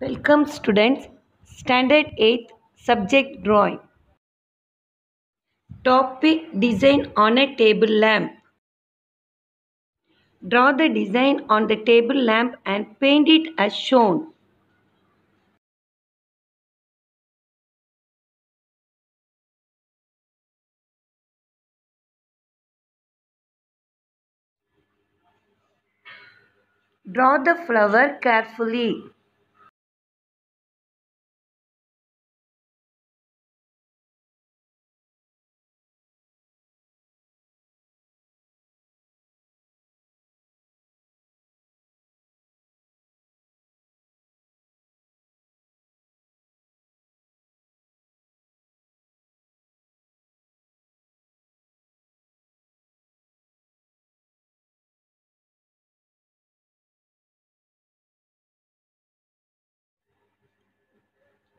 Welcome students, Standard 8, Subject Drawing. Topic Design on a table lamp. Draw the design on the table lamp and paint it as shown. Draw the flower carefully.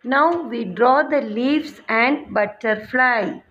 Now we draw the leaves and butterfly.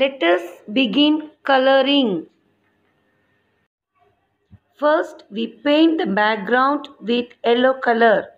Let us begin coloring. First, we paint the background with yellow color.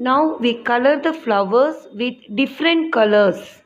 Now we color the flowers with different colors.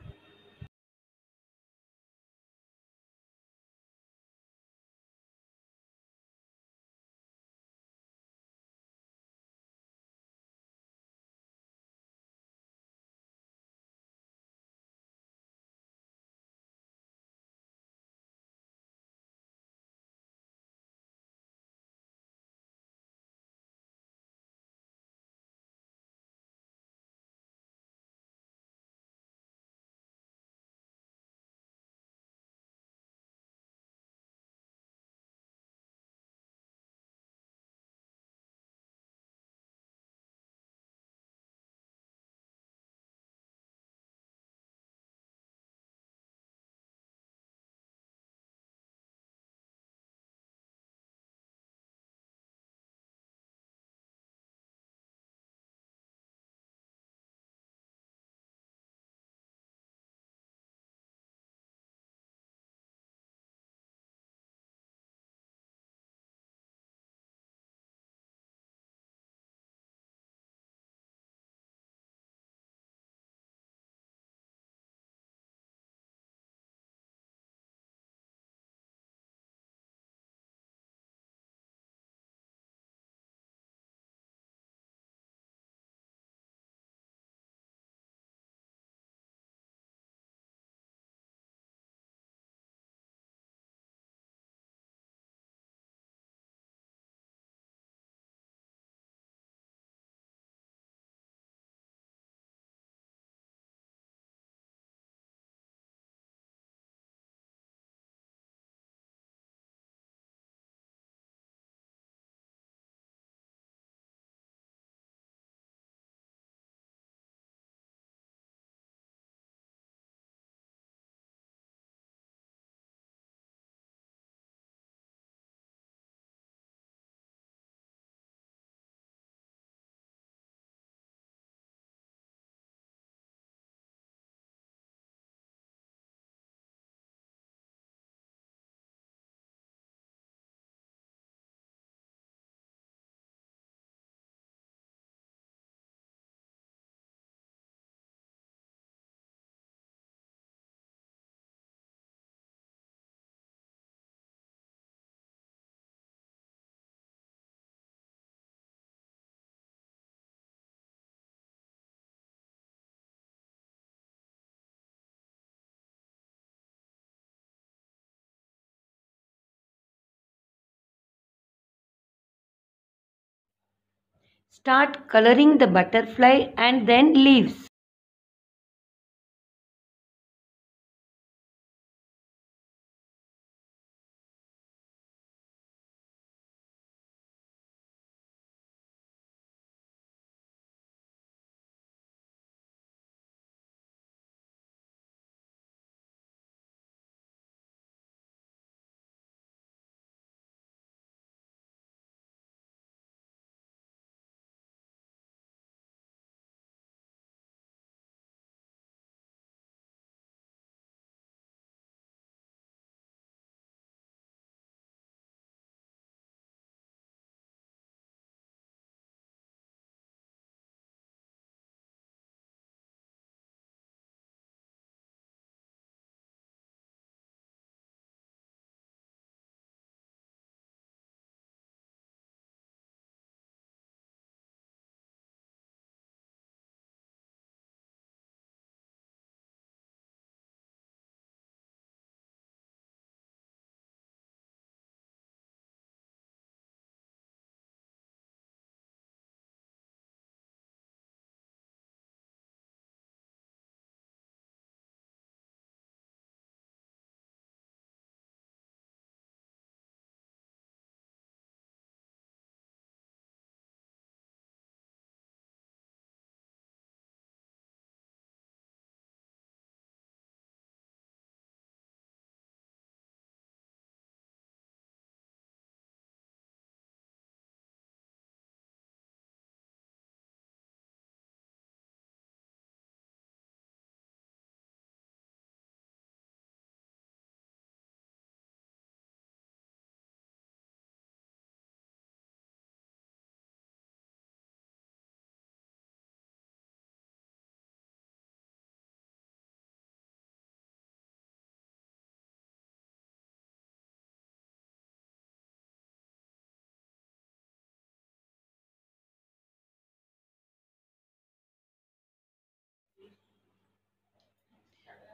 Start coloring the butterfly and then leaves.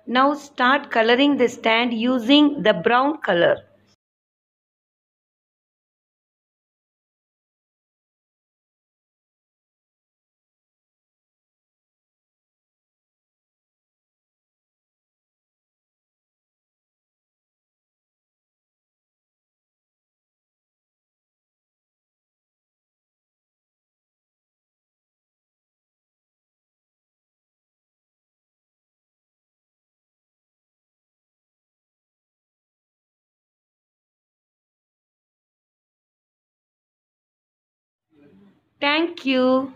Now start coloring the stand using the brown color. Thank you.